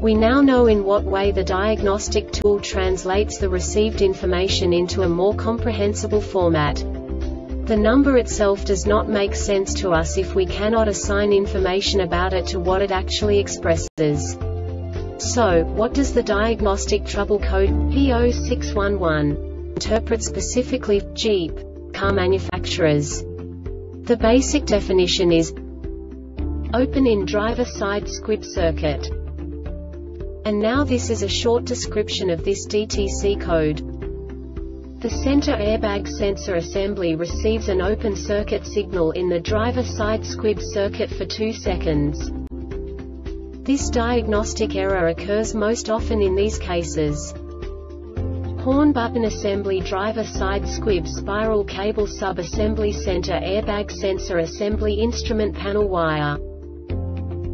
We now know in what way the diagnostic tool translates the received information into a more comprehensible format. The number itself does not make sense to us if we cannot assign information about it to what it actually expresses. So, what does the diagnostic trouble code P0611 interpret specifically Jeep car manufacturers? The basic definition is open in driver side squib circuit. And now this is a short description of this DTC code. The center airbag sensor assembly receives an open circuit signal in the driver side squib circuit for 2 seconds. This diagnostic error occurs most often in these cases. Horn button assembly driver side squib spiral cable sub-assembly center airbag sensor assembly instrument panel wire.